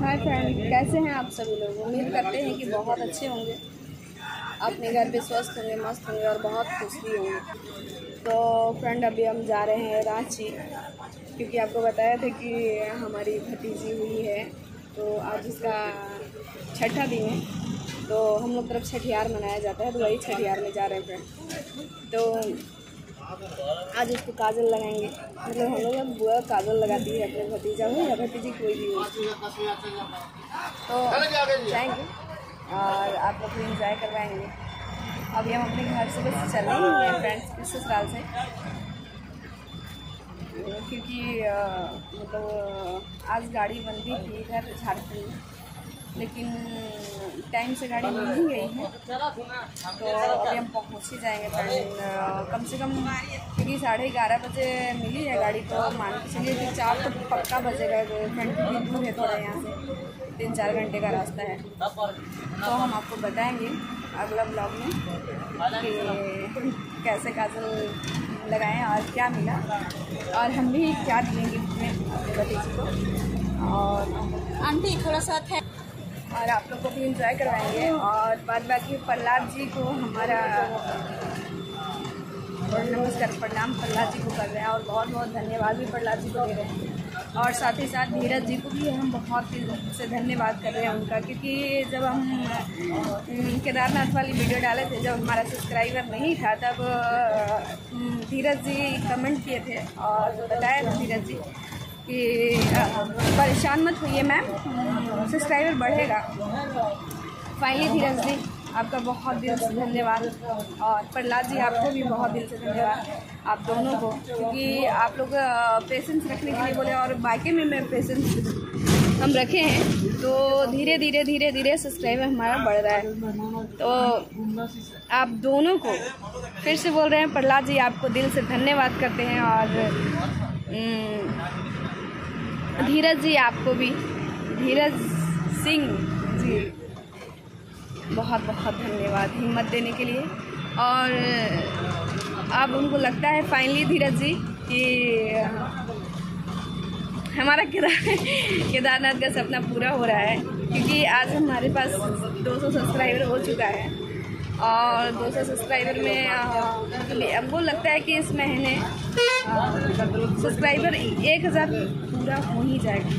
Hi friend कैसे हैं आप सभी लोग? उम्मीद करते हैं कि बहुत अच्छे होंगे। अपने घर पे स्वस्थ होंगे, मस्त होंगे और बहुत खुश भी होंगे। तो फ्रेंड अभी हम जा रहे हैं रांची, क्योंकि आपको बताया था कि हमारी भतीजी हुई है। तो आज उसका छठा दिन है। तो हम लोग तरफ़ छठियार मनाया जाता है तो वही छठियार में जा रहे हैं फ्रेंड तो आज उसको काजल लगाएँगे। मतलब हम लोग बुआ काजल लगाती है, अपने भतीजा हो या भतीजी कोई भी हो। तो जाएँगे। और आप लोग इंजॉय करवाएँगे। अभी हम अपने घर से बस चले ही हैं फ्रेंड्स के ससुराल से। क्योंकि मतलब आज गाड़ी बंदी थी इधर झारखंड लेकिन टाइम से गाड़ी मिल ही गई है। तो अभी हम पहुँच ही जाएँगे अ, कम से कम क्योंकि साढ़े ग्यारह बजे मिली है गाड़ी तो मान के चलिए कि चार तो पक्का बजेगा फ्रेंड क्योंकि दूर है थोड़ा यहाँ से। तीन चार घंटे का रास्ता है। तो हम आपको बताएँगे अगला ब्लॉग में कि कैसे काजल लगाएँ और क्या मिला। और हम भी क्या में अपने भतीजे को। और आंटी थोड़ा सा और आप लोग को भी इंजॉय करवाएँगे। और बाद बाकी प्रहलाद जी को हमारा नमस्कार, प्रणाम प्रहलाद जी को कर रहे हैं और बहुत बहुत धन्यवाद भी प्रहलाद जी को दे रहे हैं। और साथ ही साथ धीरज जी को भी हम बहुत से धन्यवाद कर रहे हैं उनका, क्योंकि जब हम केदारनाथ वाली वीडियो डाले थे, जब हमारा सब्सक्राइबर नहीं था, तब धीरज जी कमेंट किए थे और बताया था धीरज जी कि परेशान मत होइए मैम सब्सक्राइबर बढ़ेगा। फाइनली धीरज जी आपका बहुत दिल से धन्यवाद और प्रहलाद जी आपको भी बहुत दिल से धन्यवाद। आप दोनों को क्योंकि आप लोग पेशेंस रखने के लिए बोले और बाकी में मैं पेशेंस हम रखे हैं तो धीरे धीरे धीरे धीरे सब्सक्राइबर हमारा बढ़ रहा है। तो आप दोनों को फिर से बोल रहे हैं प्रहलाद जी आपको दिल से धन्यवाद करते हैं और अम, धीरज जी, आपको भी। धीरज सिंह जी बहुत बहुत धन्यवाद हिम्मत देने के लिए। और अब उनको लगता है फाइनली धीरज जी, कि हमारा केदार, केदारनाथ का सपना पूरा हो रहा है, क्योंकि आज हमारे पास 200 सब्सक्राइबर हो चुका है। और 200 सब्सक्राइबर में हमको लगता है कि इस महीने सब्सक्राइबर एक हज़ार पूरा हो ही जाएगा।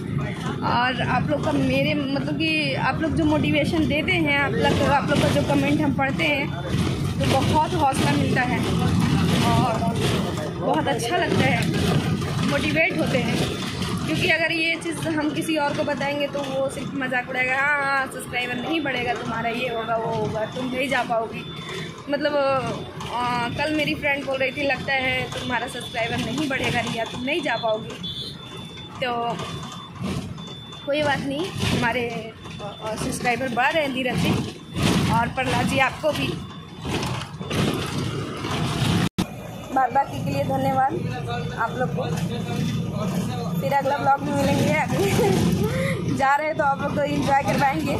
और आप लोग का मेरे मतलब कि आप लोग जो मोटिवेशन देते हैं, आप लोग आप लोग का जो कमेंट हम पढ़ते हैं तो बहुत हौसला मिलता है। और बहुत अच्छा लगता है। मोटिवेट होते हैं। क्योंकि अगर ये चीज़ हम किसी और को बताएँगे तो वो सिर्फ़ मज़ाक उड़ाएगा हाँ हाँ सब्सक्राइबर नहीं बढ़ेगा तुम्हारा ये होगा वो होगा तुम नहीं जा पाओगी। मतलब अ, कल मेरी फ्रेंड बोल रही थी लगता है तुम्हारा सब्सक्राइबर नहीं बढ़ेगा रिया तुम नहीं जा पाओगी। तो कोई बात नहीं हमारे सब्सक्राइबर बढ़ रहे हैं धीरज जी और प्रहलाद जी आपको भी। बार बाकी के लिए धन्यवाद आप लोग को। फिर अगला ब्लॉग में मिलेंगे। जा रहे हैं तो आप लोग तो इंजॉय करवाएँगे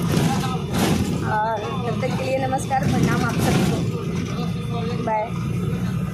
और तब तक के लिए नमस्कार, प्रणाम आप सभी को। बाय